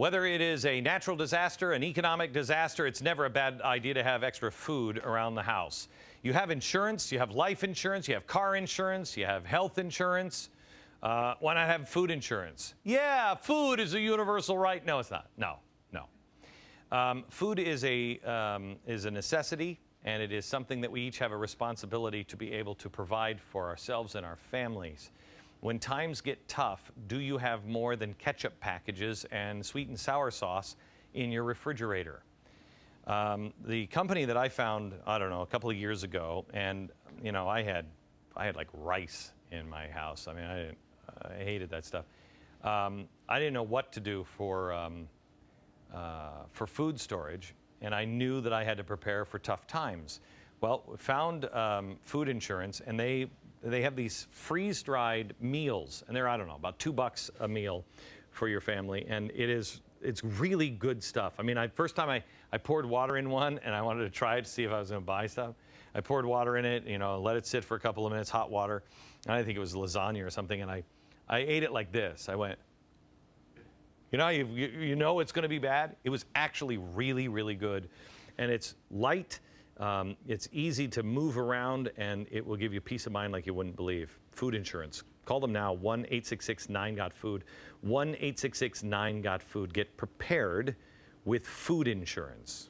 Whether it is a natural disaster, an economic disaster, it's never a bad idea to have extra food around the house. You have insurance, you have life insurance, you have car insurance, you have health insurance. Uh, why not have food insurance? Yeah, food is a universal right. No, it's not. No, no. Um, food is a, um, is a necessity, and it is something that we each have a responsibility to be able to provide for ourselves and our families. When times get tough, do you have more than ketchup packages and sweet and sour sauce in your refrigerator? Um, the company that I found, I don't know, a couple of years ago, and you know, I had, I had like rice in my house. I mean, I, I hated that stuff. Um, I didn't know what to do for, um, uh, for food storage, and I knew that I had to prepare for tough times. Well, found um, food insurance, and they they have these freeze-dried meals, and they're I don't know about two bucks a meal for your family, and it is it's really good stuff. I mean, I first time I I poured water in one, and I wanted to try it to see if I was going to buy stuff. I poured water in it, you know, let it sit for a couple of minutes, hot water, and I think it was lasagna or something, and I I ate it like this. I went. You know, you, you know it's going to be bad. It was actually really, really good. And it's light, um, it's easy to move around and it will give you peace of mind like you wouldn't believe. Food insurance. Call them now 1 866 9 Got Food. 1 866 9 Got Food. Get prepared with food insurance.